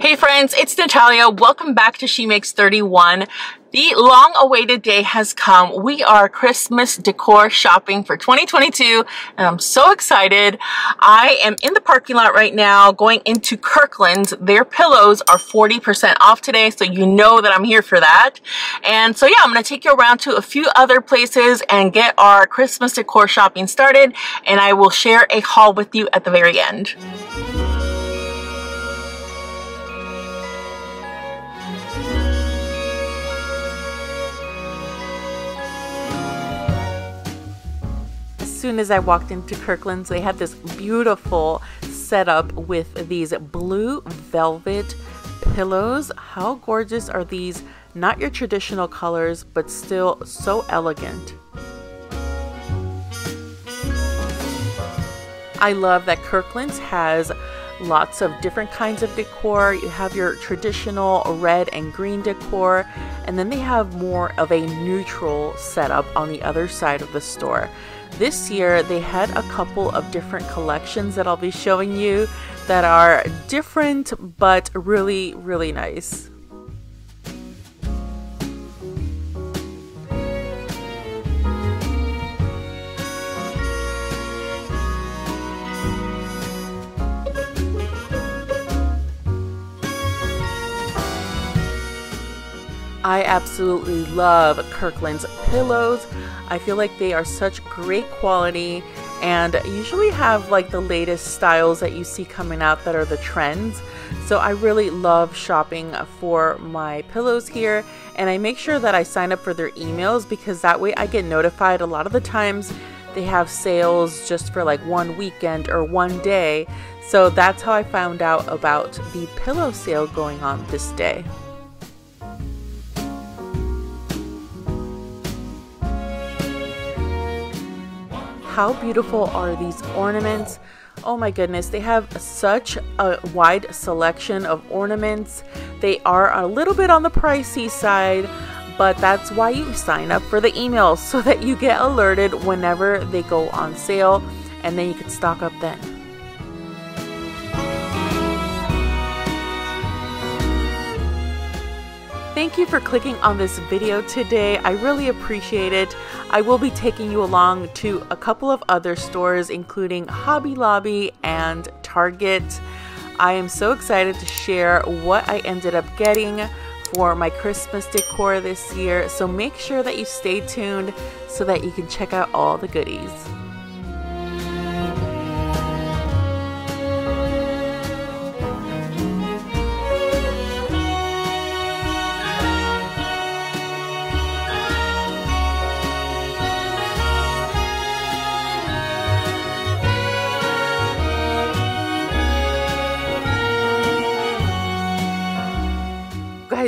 Hey friends, it's Natalia. Welcome back to She Makes 31. The long awaited day has come. We are Christmas decor shopping for 2022 and I'm so excited. I am in the parking lot right now going into Kirkland's. Their pillows are 40% off today so you know that I'm here for that. And so yeah, I'm going to take you around to a few other places and get our Christmas decor shopping started and I will share a haul with you at the very end. Soon as I walked into Kirkland's, they had this beautiful setup with these blue velvet pillows. How gorgeous are these? Not your traditional colors, but still so elegant. I love that Kirkland's has lots of different kinds of decor. You have your traditional red and green decor, and then they have more of a neutral setup on the other side of the store. This year they had a couple of different collections that I'll be showing you that are different but really, really nice. I absolutely love Kirkland's pillows. I feel like they are such great quality and usually have like the latest styles that you see coming out that are the trends. So I really love shopping for my pillows here and I make sure that I sign up for their emails because that way I get notified a lot of the times they have sales just for like one weekend or one day. So that's how I found out about the pillow sale going on this day. How beautiful are these ornaments? Oh my goodness, they have such a wide selection of ornaments. They are a little bit on the pricey side, but that's why you sign up for the emails so that you get alerted whenever they go on sale and then you can stock up then. Thank you for clicking on this video today. I really appreciate it. I will be taking you along to a couple of other stores, including Hobby Lobby and Target. I am so excited to share what I ended up getting for my Christmas decor this year. So make sure that you stay tuned so that you can check out all the goodies.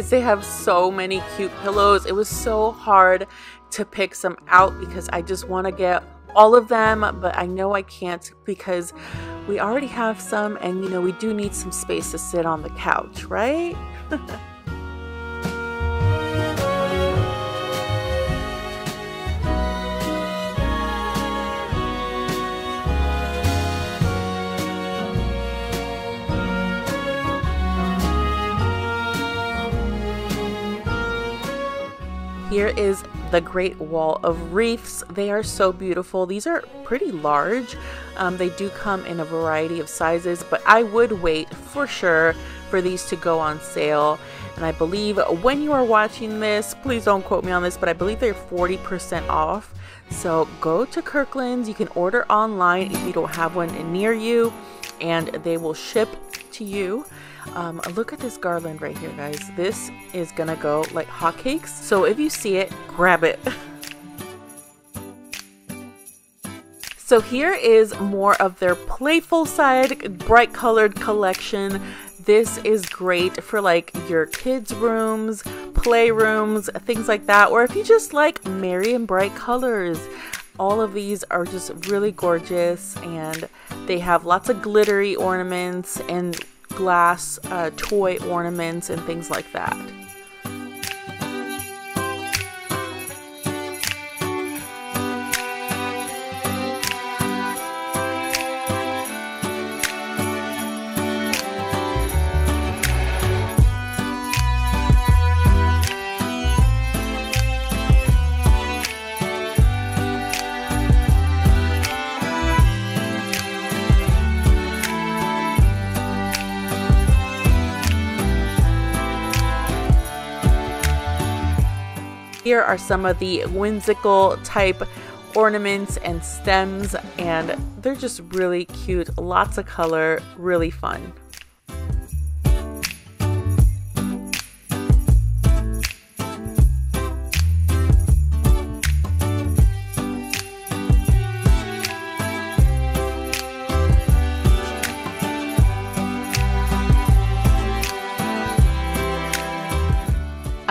Guys, they have so many cute pillows. It was so hard to pick some out because I just want to get all of them, but I know I can't because we already have some and you know, we do need some space to sit on the couch, right? Here is the Great Wall of Wreaths. They are so beautiful. These are pretty large. Um, they do come in a variety of sizes, but I would wait for sure for these to go on sale. And I believe when you are watching this, please don't quote me on this, but I believe they're 40% off. So go to Kirkland's. You can order online if you don't have one near you, and they will ship to you. Um, look at this garland right here, guys. This is gonna go like hotcakes. So if you see it, grab it. so here is more of their playful side, bright colored collection. This is great for like your kids' rooms, playrooms, things like that. Or if you just like merry and bright colors all of these are just really gorgeous and they have lots of glittery ornaments and glass uh, toy ornaments and things like that. Here are some of the whimsical type ornaments and stems and they're just really cute. Lots of color, really fun.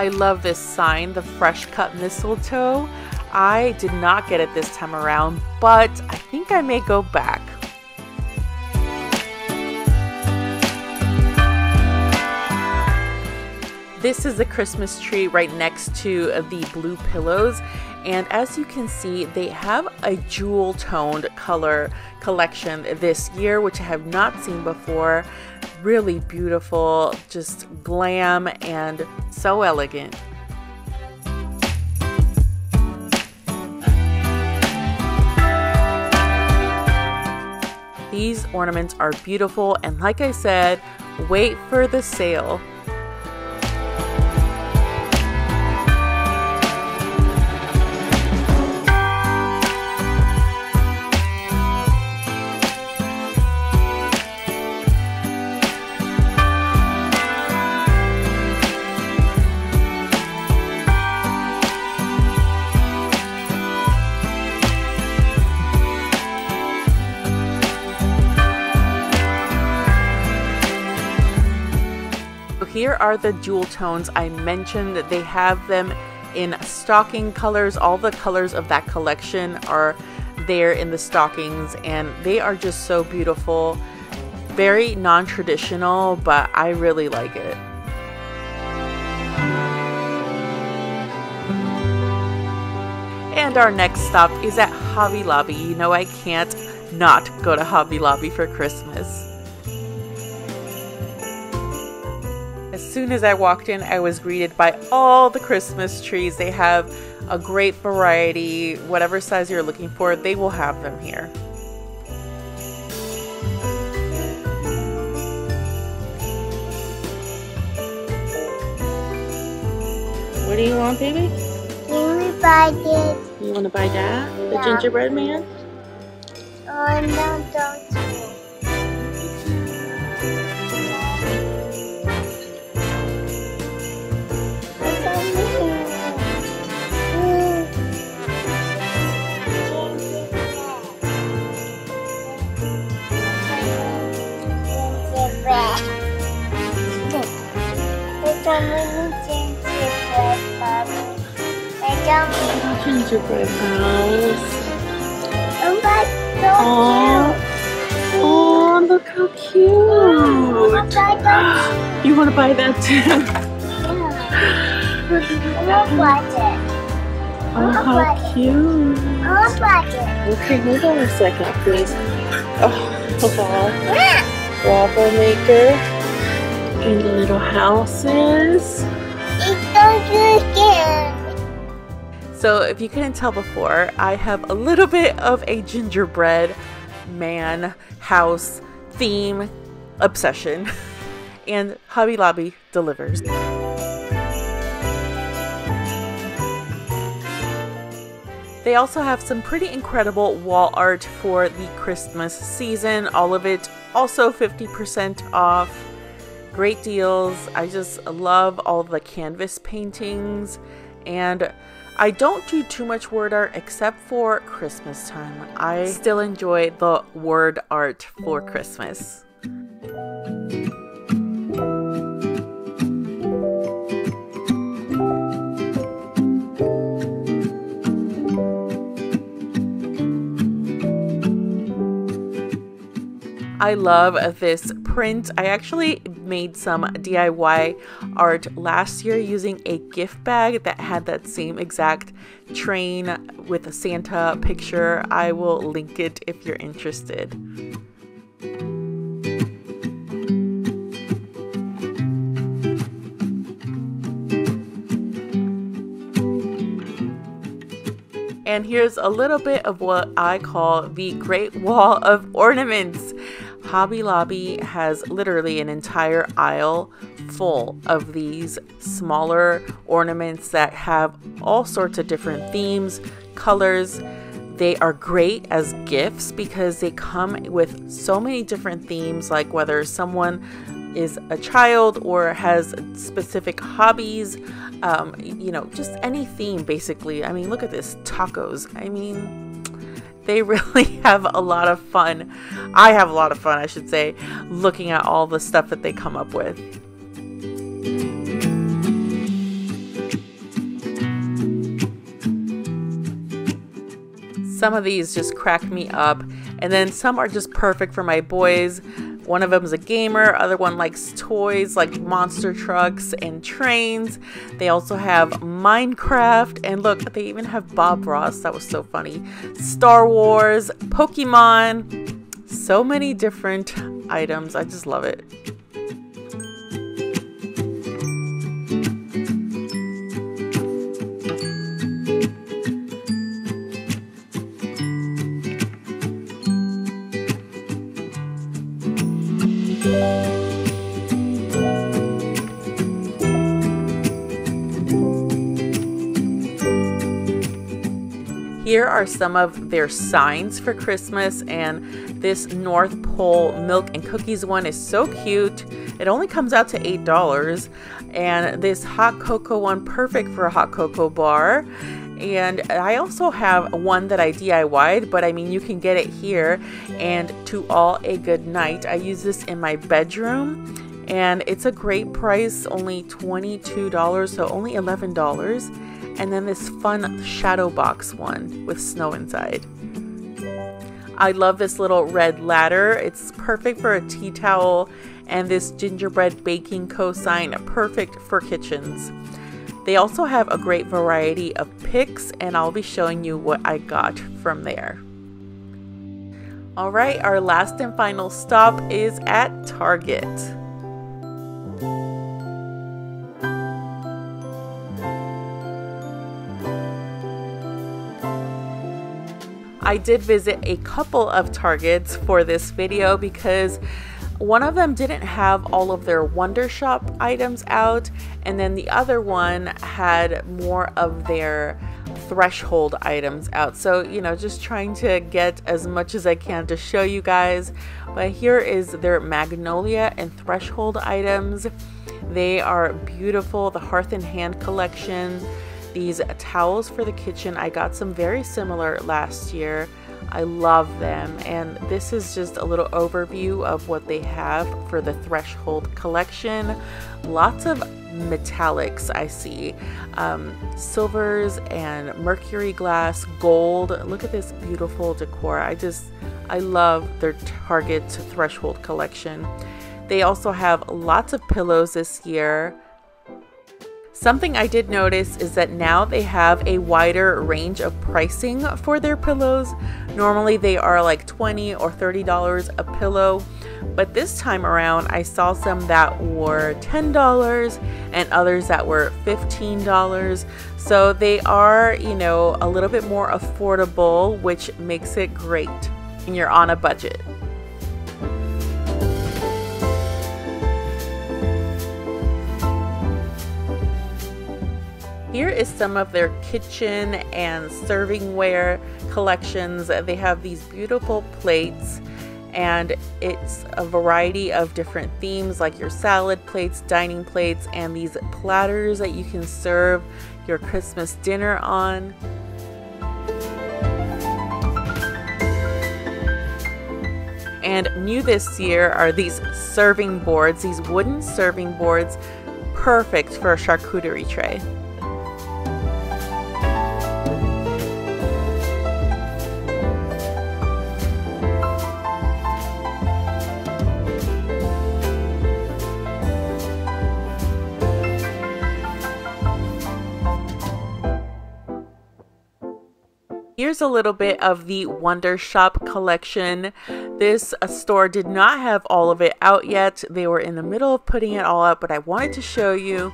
I love this sign, the fresh cut mistletoe. I did not get it this time around, but I think I may go back. This is the Christmas tree right next to the blue pillows and as you can see they have a jewel toned color collection this year which I have not seen before really beautiful just glam and so elegant These ornaments are beautiful and like I said, wait for the sale. Are the jewel tones I mentioned. They have them in stocking colors. All the colors of that collection are there in the stockings and they are just so beautiful. Very non-traditional, but I really like it. And our next stop is at Hobby Lobby. You know I can't not go to Hobby Lobby for Christmas. Soon as I walked in, I was greeted by all the Christmas trees. They have a great variety. Whatever size you're looking for, they will have them here. What do you want, baby? Can we buy this? You want to buy that? The yeah. gingerbread man? Oh, no, don't. Gingerbread house. Oh, that's so Aww. cute. Oh, look how cute. Oh, you want to buy that too? Yeah. I want it. Oh, how cute. I want it. Okay, hold on a second, please. Oh, wow. Waffle maker. And the little houses. It's so good. So if you couldn't tell before, I have a little bit of a gingerbread man house theme obsession. and Hobby Lobby delivers. They also have some pretty incredible wall art for the Christmas season. All of it also 50% off. Great deals. I just love all the canvas paintings and I don't do too much word art except for Christmas time. I still enjoy the word art for Christmas. I love this print. I actually made some DIY art last year using a gift bag that had that same exact train with a Santa picture. I will link it if you're interested. And here's a little bit of what I call the Great Wall of Ornaments. Hobby Lobby has literally an entire aisle full of these smaller ornaments that have all sorts of different themes, colors. They are great as gifts because they come with so many different themes, like whether someone is a child or has specific hobbies, um, you know, just any theme basically. I mean, look at this tacos. I mean, they really have a lot of fun. I have a lot of fun, I should say, looking at all the stuff that they come up with. Some of these just crack me up, and then some are just perfect for my boys. One of them is a gamer, other one likes toys like monster trucks and trains. They also have Minecraft, and look, they even have Bob Ross. That was so funny. Star Wars, Pokemon, so many different items. I just love it. Are some of their signs for Christmas, and this North Pole milk and cookies one is so cute. It only comes out to $8, and this hot cocoa one, perfect for a hot cocoa bar. And I also have one that I DIY'd, but I mean, you can get it here. And to all a good night, I use this in my bedroom, and it's a great price only $22, so only $11 and then this fun shadow box one with snow inside. I love this little red ladder. It's perfect for a tea towel and this gingerbread baking cosign, perfect for kitchens. They also have a great variety of picks and I'll be showing you what I got from there. All right, our last and final stop is at Target. I did visit a couple of Targets for this video because one of them didn't have all of their Wondershop items out, and then the other one had more of their threshold items out. So, you know, just trying to get as much as I can to show you guys. But here is their Magnolia and threshold items. They are beautiful. The Hearth and Hand collection these towels for the kitchen. I got some very similar last year. I love them and this is just a little overview of what they have for the Threshold collection. Lots of metallics I see. Um, silvers and mercury glass, gold. Look at this beautiful decor. I just, I love their Target Threshold collection. They also have lots of pillows this year. Something I did notice is that now they have a wider range of pricing for their pillows. Normally they are like 20 or $30 a pillow, but this time around I saw some that were $10 and others that were $15. So they are, you know, a little bit more affordable, which makes it great when you're on a budget. Here is some of their kitchen and servingware collections. They have these beautiful plates and it's a variety of different themes like your salad plates, dining plates, and these platters that you can serve your Christmas dinner on. And new this year are these serving boards, these wooden serving boards, perfect for a charcuterie tray. Here's a little bit of the Wondershop collection. This uh, store did not have all of it out yet. They were in the middle of putting it all up, but I wanted to show you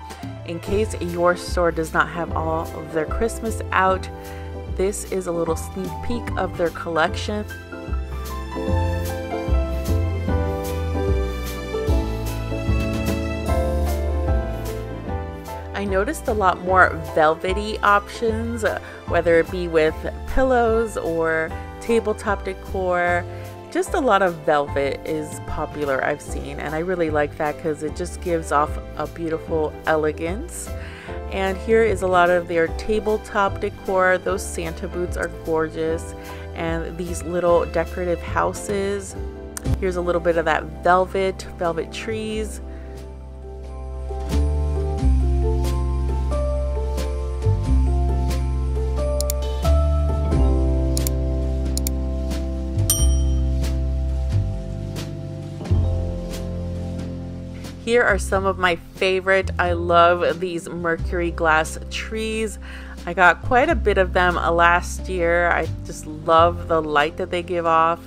in case your store does not have all of their Christmas out. This is a little sneak peek of their collection. I noticed a lot more velvety options, uh, whether it be with pillows or tabletop decor. Just a lot of velvet is popular, I've seen, and I really like that because it just gives off a beautiful elegance. And here is a lot of their tabletop decor. Those Santa boots are gorgeous, and these little decorative houses. Here's a little bit of that velvet, velvet trees. Here are some of my favorite. I love these mercury glass trees. I got quite a bit of them uh, last year. I just love the light that they give off.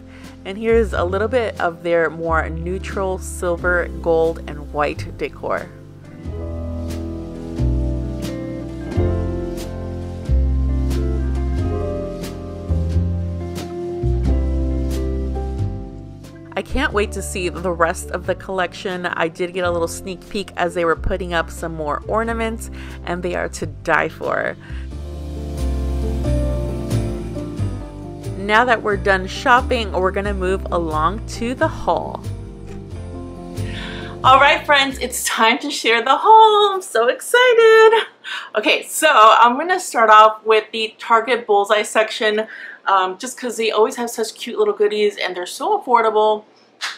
And here's a little bit of their more neutral silver, gold, and white decor. I can't wait to see the rest of the collection. I did get a little sneak peek as they were putting up some more ornaments and they are to die for. Now that we're done shopping, we're gonna move along to the haul. All right, friends, it's time to share the haul. I'm so excited. Okay, so I'm gonna start off with the Target Bullseye section um, just because they always have such cute little goodies and they're so affordable.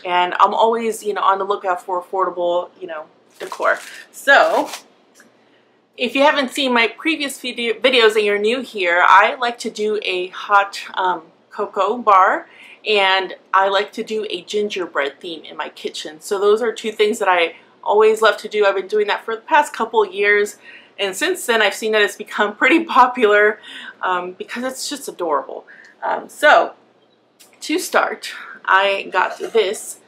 And I'm always, you know, on the lookout for affordable, you know, decor. So, if you haven't seen my previous video videos and you're new here, I like to do a hot um, cocoa bar and I like to do a gingerbread theme in my kitchen. So those are two things that I always love to do. I've been doing that for the past couple years and since then I've seen that it's become pretty popular um, because it's just adorable. Um, so to start, I got this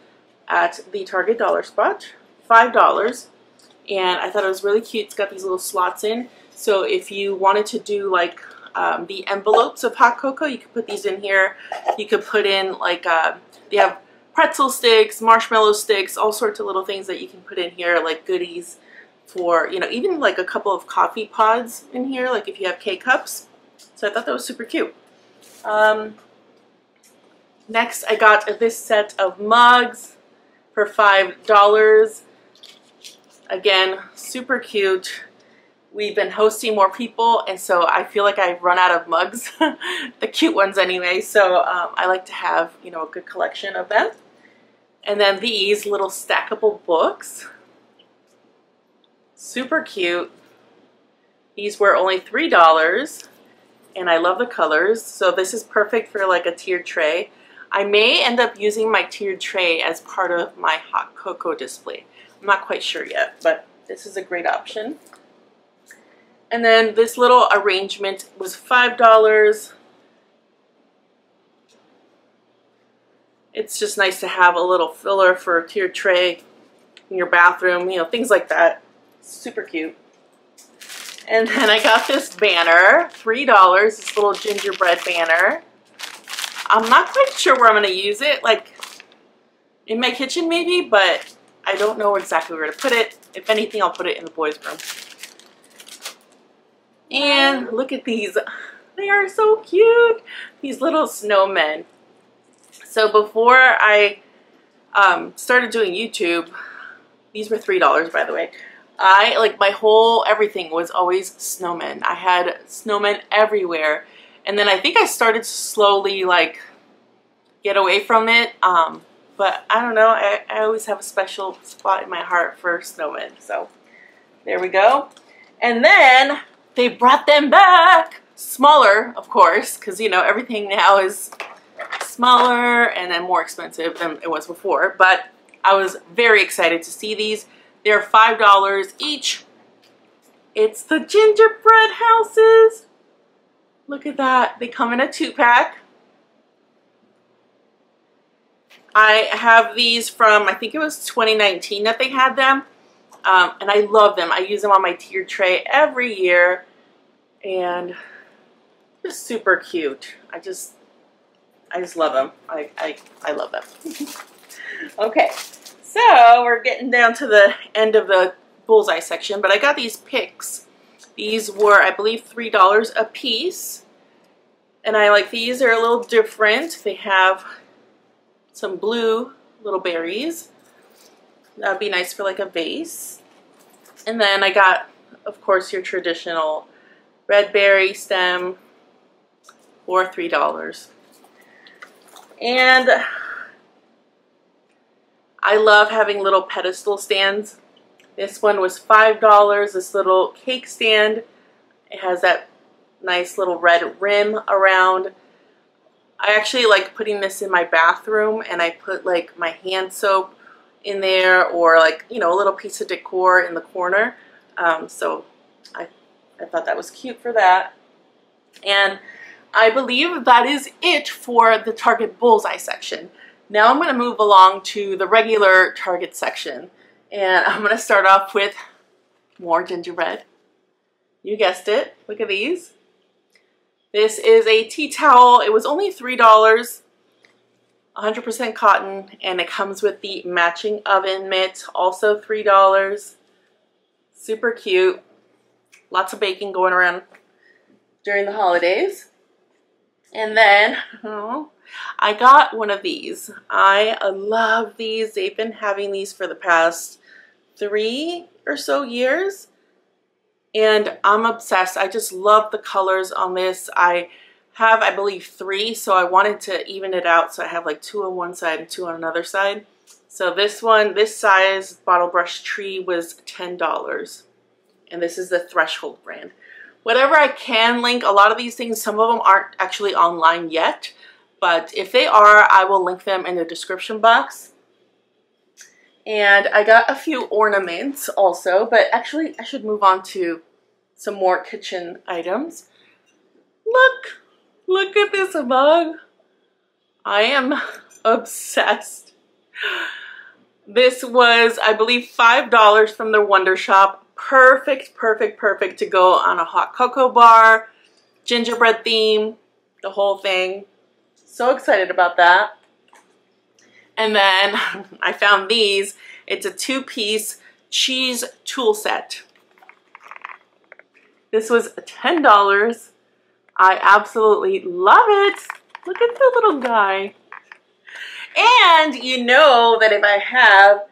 at the Target Dollar Spot, $5. And I thought it was really cute. It's got these little slots in. So if you wanted to do like um, the envelopes of hot cocoa, you could put these in here. You could put in like, uh, they have pretzel sticks, marshmallow sticks, all sorts of little things that you can put in here like goodies for, you know, even like a couple of coffee pods in here, like if you have K-cups. So I thought that was super cute. Um, next, I got this set of mugs for $5. Again, super cute. We've been hosting more people, and so I feel like I've run out of mugs, the cute ones anyway, so um, I like to have, you know, a good collection of them. And then these little stackable books. Super cute. These were only $3 and I love the colors. So this is perfect for like a tiered tray. I may end up using my tiered tray as part of my hot cocoa display. I'm not quite sure yet, but this is a great option. And then this little arrangement was $5. It's just nice to have a little filler for a tiered tray in your bathroom, you know, things like that. Super cute. And then I got this banner, $3, this little gingerbread banner. I'm not quite sure where I'm going to use it, like in my kitchen maybe, but I don't know exactly where to put it. If anything, I'll put it in the boys' room. And look at these. They are so cute. These little snowmen. So before I um, started doing YouTube, these were $3 by the way, I, like, my whole everything was always snowmen. I had snowmen everywhere. And then I think I started to slowly, like, get away from it. Um, but I don't know. I, I always have a special spot in my heart for snowmen. So there we go. And then they brought them back. Smaller, of course, because, you know, everything now is smaller and then more expensive than it was before. But I was very excited to see these. They're $5 each. It's the gingerbread houses. Look at that. They come in a two-pack. I have these from, I think it was 2019 that they had them. Um, and I love them. I use them on my tiered tray every year. And just super cute. I just, I just love them. I, I, I love them. okay. So we're getting down to the end of the bullseye section, but I got these picks. These were, I believe, $3 a piece. And I like these. They're a little different. They have some blue little berries. That would be nice for like a vase. And then I got, of course, your traditional red berry stem for $3. And I love having little pedestal stands. This one was $5, this little cake stand. It has that nice little red rim around. I actually like putting this in my bathroom and I put like my hand soap in there or like, you know, a little piece of decor in the corner. Um, so I, I thought that was cute for that. And I believe that is it for the Target Bullseye section. Now I'm going to move along to the regular Target section. And I'm to start off with more gingerbread. You guessed it. Look at these. This is a tea towel. It was only $3, 100% cotton, and it comes with the matching oven mitt, also $3. Super cute. Lots of baking going around during the holidays. And then, oh, I got one of these. I love these. They've been having these for the past three or so years. And I'm obsessed. I just love the colors on this. I have, I believe, three. So I wanted to even it out. So I have like two on one side and two on another side. So this one, this size bottle brush tree was $10. And this is the Threshold brand. Whatever I can link, a lot of these things, some of them aren't actually online yet. But if they are, I will link them in the description box. And I got a few ornaments also, but actually I should move on to some more kitchen items. Look, look at this mug. I am obsessed. This was, I believe, $5 from the Wondershop. Perfect, perfect, perfect to go on a hot cocoa bar, gingerbread theme, the whole thing. So excited about that. And then I found these. It's a two-piece cheese tool set. This was $10. I absolutely love it. Look at the little guy. And you know that if I have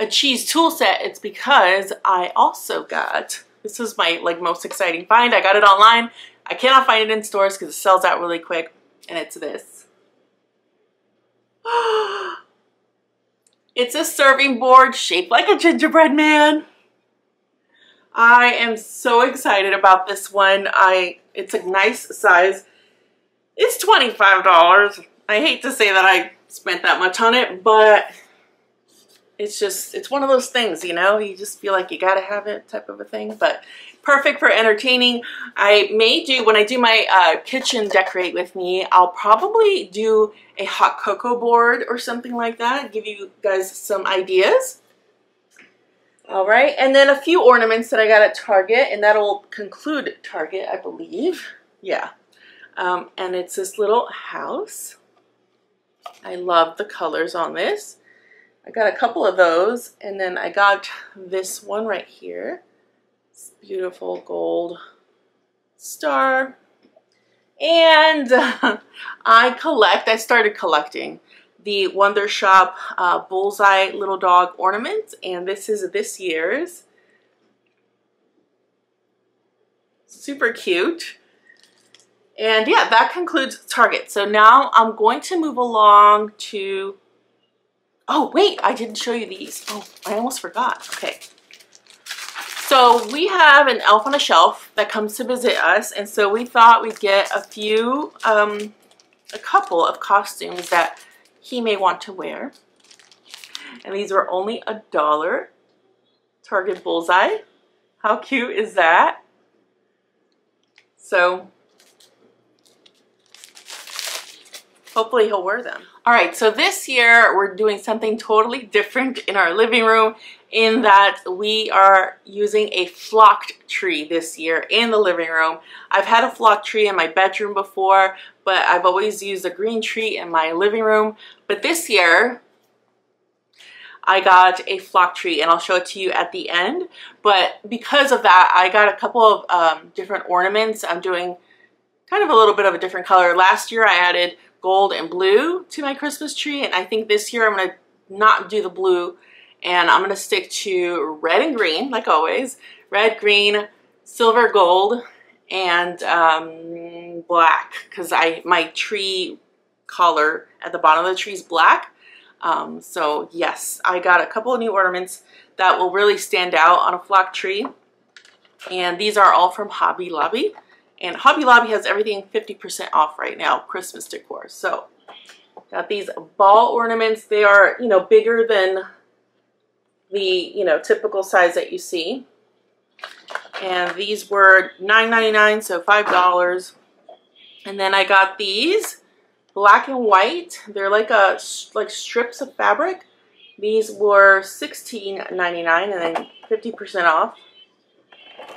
a cheese tool set, it's because I also got, this is my like most exciting find. I got it online. I cannot find it in stores because it sells out really quick. And it's this. it's a serving board shaped like a gingerbread man. I am so excited about this one. I It's a nice size. It's $25. I hate to say that I spent that much on it, but it's just, it's one of those things, you know? You just feel like you gotta have it type of a thing. But perfect for entertaining. I may do, when I do my uh, kitchen decorate with me, I'll probably do a hot cocoa board or something like that. Give you guys some ideas. All right, and then a few ornaments that I got at Target, and that'll conclude Target, I believe. Yeah, um, and it's this little house. I love the colors on this. I got a couple of those, and then I got this one right here This beautiful gold star. And I collect, I started collecting the Wondershop uh, Bullseye Little Dog ornament. And this is this year's. Super cute. And yeah, that concludes Target. So now I'm going to move along to... Oh, wait, I didn't show you these. Oh, I almost forgot. Okay. So we have an elf on a shelf that comes to visit us, and so we thought we'd get a few, um, a couple of costumes that he may want to wear. And these were only a dollar. Target Bullseye. How cute is that? So hopefully he'll wear them. All right, so this year we're doing something totally different in our living room in that we are using a flocked tree this year in the living room. I've had a flocked tree in my bedroom before, but I've always used a green tree in my living room. But this year, I got a flock tree and I'll show it to you at the end. But because of that, I got a couple of um, different ornaments. I'm doing kind of a little bit of a different color. Last year I added gold and blue to my Christmas tree and I think this year I'm going to not do the blue and I'm going to stick to red and green like always. Red, green, silver, gold, and um, black because I my tree color at the bottom of the tree is black um, so yes, I got a couple of new ornaments that will really stand out on a flock tree. And these are all from Hobby Lobby. And Hobby Lobby has everything 50% off right now, Christmas decor. So got these ball ornaments. They are, you know, bigger than the, you know, typical size that you see. And these were $9.99, so $5. And then I got these black and white. They're like a like strips of fabric. These were $16.99 and then 50% off.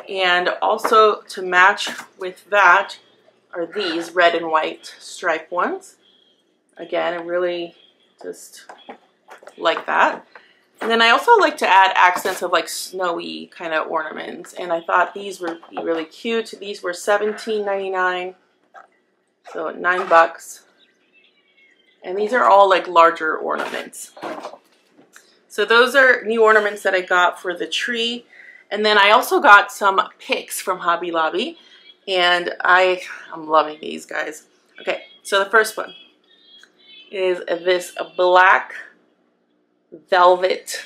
And also to match with that are these red and white stripe ones. Again, I really just like that. And then I also like to add accents of like snowy kind of ornaments. And I thought these be really cute. These were $17.99. So nine bucks. And these are all like larger ornaments. So those are new ornaments that I got for the tree. And then I also got some picks from Hobby Lobby. And I, I'm loving these guys. Okay, so the first one is this black velvet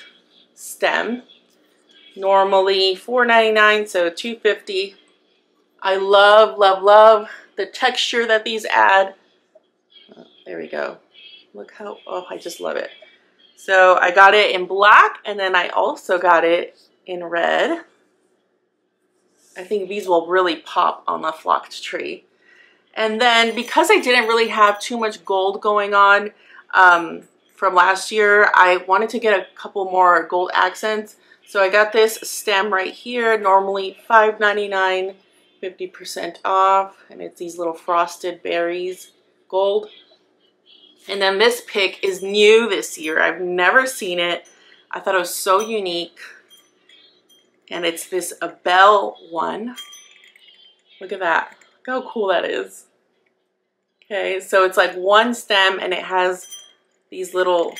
stem. Normally $4.99, so $2.50. I love, love, love the texture that these add. Oh, there we go. Look how, oh, I just love it. So I got it in black and then I also got it in red. I think these will really pop on the flocked tree. And then because I didn't really have too much gold going on um, from last year, I wanted to get a couple more gold accents. So I got this stem right here, normally $5.99, 50% off. And it's these little frosted berries, gold. And then this pick is new this year. I've never seen it. I thought it was so unique. And it's this a bell one. Look at that. Look how cool that is. Okay, so it's like one stem and it has these little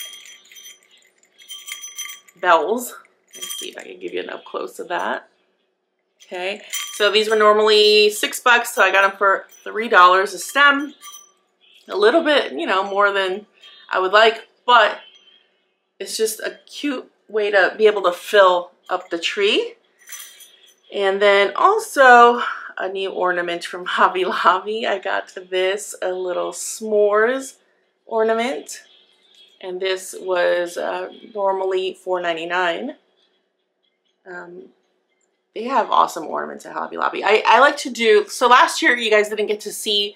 bells. Let's see if I can give you an up close of that. Okay, so these were normally six bucks, so I got them for $3 a stem a little bit, you know, more than I would like, but it's just a cute way to be able to fill up the tree. And then also a new ornament from Hobby Lobby. I got this, a little s'mores ornament. And this was uh, normally $4.99. Um, they have awesome ornaments at Hobby Lobby. I, I like to do, so last year you guys didn't get to see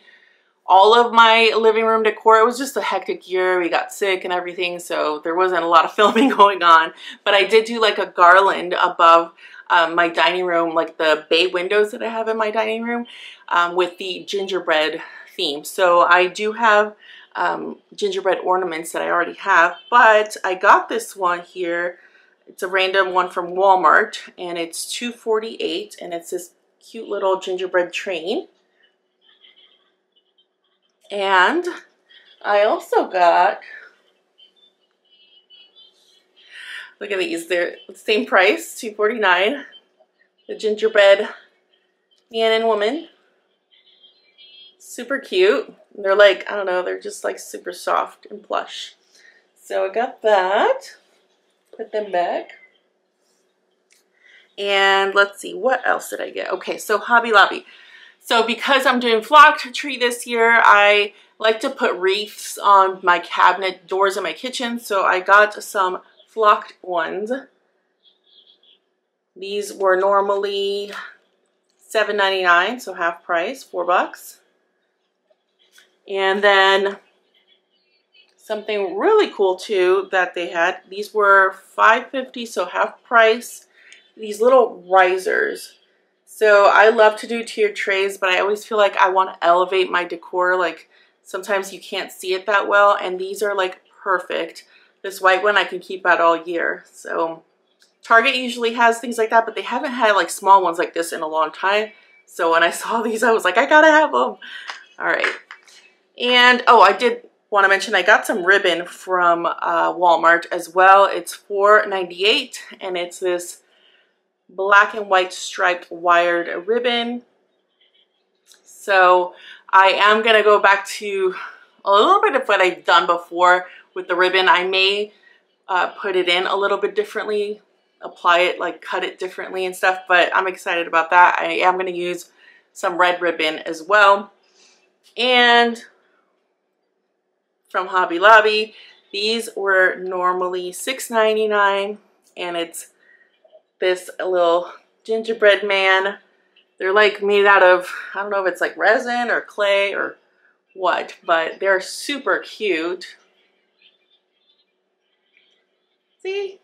all of my living room decor. It was just a hectic year. We got sick and everything, so there wasn't a lot of filming going on. But I did do like a garland above um, my dining room, like the bay windows that I have in my dining room um, with the gingerbread theme. So I do have um, gingerbread ornaments that I already have, but I got this one here. It's a random one from Walmart and it's 248 and it's this cute little gingerbread train. And I also got, look at these, they're the same price, 249 The gingerbread man and woman. Super cute. They're like, I don't know, they're just like super soft and plush. So I got that. Put them back. And let's see, what else did I get? Okay, so Hobby Lobby. So because I'm doing flock tree this year, I like to put wreaths on my cabinet doors in my kitchen. So I got some flocked ones. These were normally $7.99, so half price, four bucks. And then something really cool too that they had. These were $5.50, so half price. These little risers. So I love to do tiered trays, but I always feel like I want to elevate my decor. Like sometimes you can't see it that well, and these are like perfect. This white one I can keep out all year. So Target usually has things like that, but they haven't had like small ones like this in a long time. So when I saw these, I was like, I gotta have them. All right. And, oh, I did want to mention I got some ribbon from uh, Walmart as well. It's $4.98 and it's this black and white striped wired ribbon. So I am going to go back to a little bit of what I've done before with the ribbon. I may uh, put it in a little bit differently, apply it, like cut it differently and stuff, but I'm excited about that. I am going to use some red ribbon as well. And from Hobby Lobby. These were normally $6.99 and it's this little gingerbread man. They're like made out of, I don't know if it's like resin or clay or what, but they're super cute. See?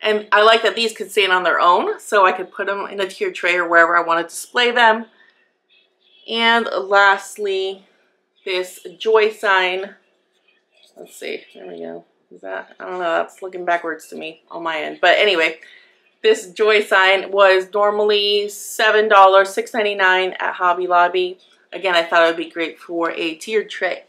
And I like that these could stand on their own, so I could put them in a tier tray or wherever I want to display them. And lastly, this joy sign Let's see. There we go. Is that? I don't know. That's looking backwards to me on my end. But anyway, this joy sign was normally $7, $6.99 at Hobby Lobby. Again, I thought it would be great for a tiered tray.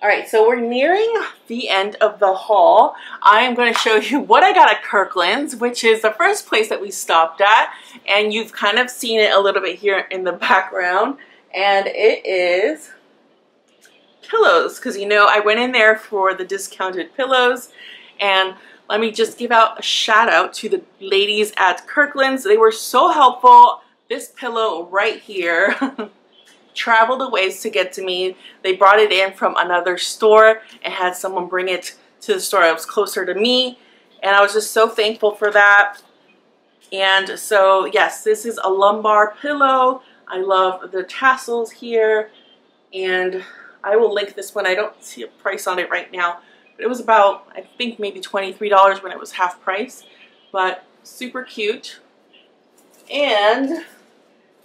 All right, so we're nearing the end of the haul. I am going to show you what I got at Kirkland's, which is the first place that we stopped at. And you've kind of seen it a little bit here in the background. And it is pillows because you know I went in there for the discounted pillows and let me just give out a shout out to the ladies at Kirkland's. They were so helpful. This pillow right here traveled a ways to get to me. They brought it in from another store and had someone bring it to the store that was closer to me. And I was just so thankful for that. And so, yes, this is a lumbar pillow. I love the tassels here. And I will link this one. I don't see a price on it right now. But it was about, I think, maybe $23 when it was half price. But super cute. And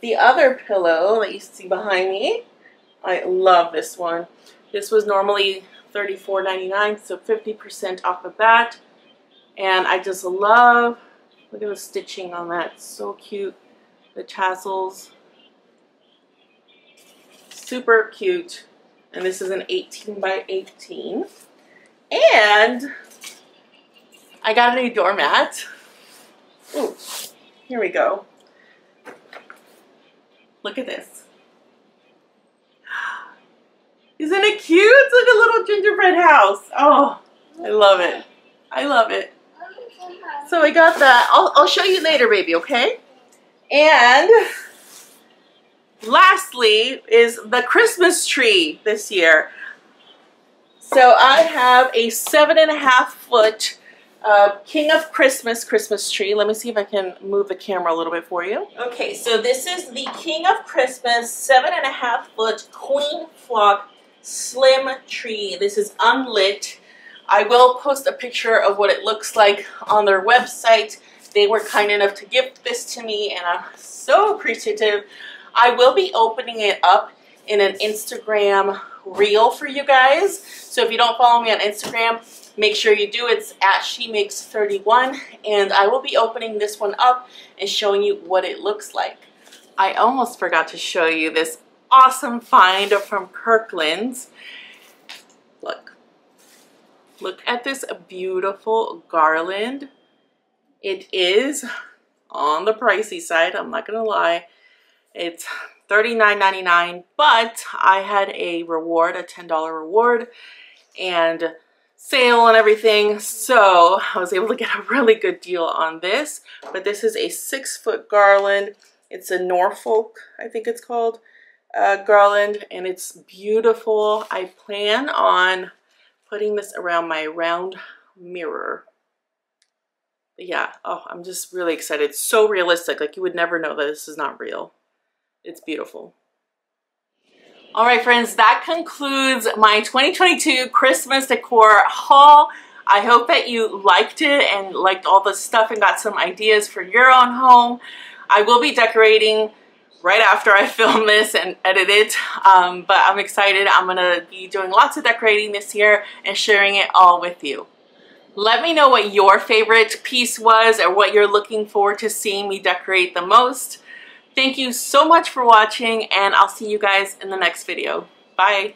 the other pillow that you see behind me, I love this one. This was normally $34.99, so 50% off of that. And I just love, look at the stitching on that. so cute. The tassels. Super cute and this is an 18 by 18. And I got a new doormat. Ooh, here we go. Look at this. Isn't it cute? It's like a little gingerbread house. Oh, I love it. I love it. So I got that. I'll, I'll show you later, baby, okay? And lastly is the Christmas tree this year. So I have a seven and a half foot uh, King of Christmas Christmas tree. Let me see if I can move the camera a little bit for you. Okay, so this is the King of Christmas seven and a half foot Queen Flock Slim Tree. This is unlit. I will post a picture of what it looks like on their website. They were kind enough to give this to me and I'm so appreciative. I will be opening it up in an Instagram reel for you guys. So if you don't follow me on Instagram, make sure you do. It's at She Makes 31 and I will be opening this one up and showing you what it looks like. I almost forgot to show you this awesome find from Kirkland's. Look. Look at this beautiful garland. It is on the pricey side, I'm not gonna lie. It's $39.99, but I had a reward, a $10 reward, and sale and everything. So I was able to get a really good deal on this. But this is a six foot garland. It's a Norfolk, I think it's called, uh, garland. And it's beautiful. I plan on putting this around my round mirror. But yeah, oh, I'm just really excited. So realistic. Like you would never know that this is not real. It's beautiful. All right, friends, that concludes my 2022 Christmas decor haul. I hope that you liked it and liked all the stuff and got some ideas for your own home. I will be decorating right after I film this and edit it, um, but I'm excited. I'm gonna be doing lots of decorating this year and sharing it all with you. Let me know what your favorite piece was or what you're looking forward to seeing me decorate the most. Thank you so much for watching and I'll see you guys in the next video. Bye.